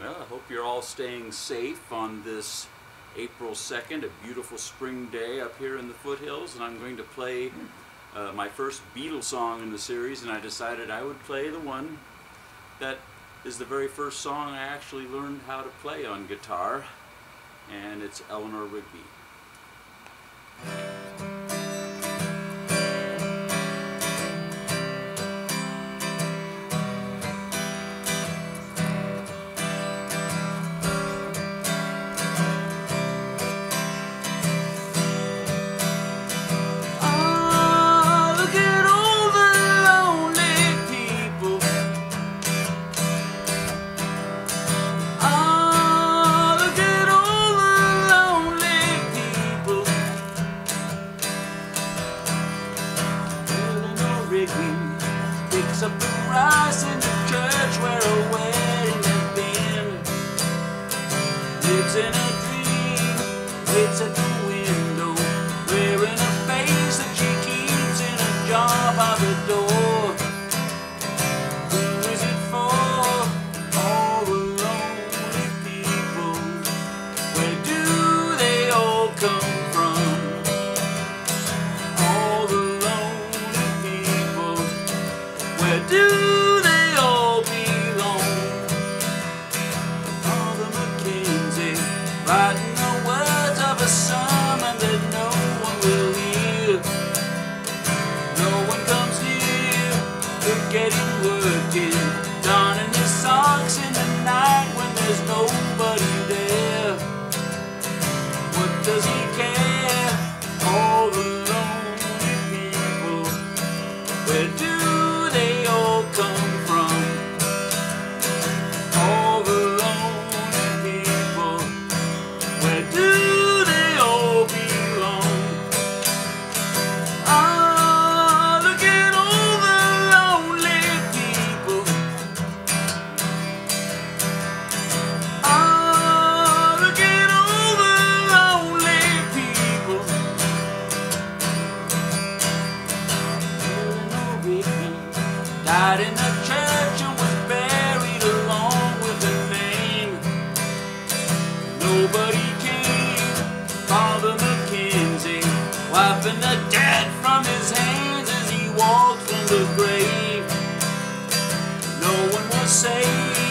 Well, I hope you're all staying safe on this April 2nd, a beautiful spring day up here in the foothills, and I'm going to play uh, my first Beatles song in the series, and I decided I would play the one that is the very first song I actually learned how to play on guitar, and it's Eleanor Rigby. Eleanor picks up the rice in the church where a wedding has been. Lives in a dream, waits at the window, wearing a face that she keeps in a jar by the door. Working, died in the church and was buried along with her name. Nobody came, Father McKenzie, wiping the dead from his hands as he walked from the grave. No one was saved.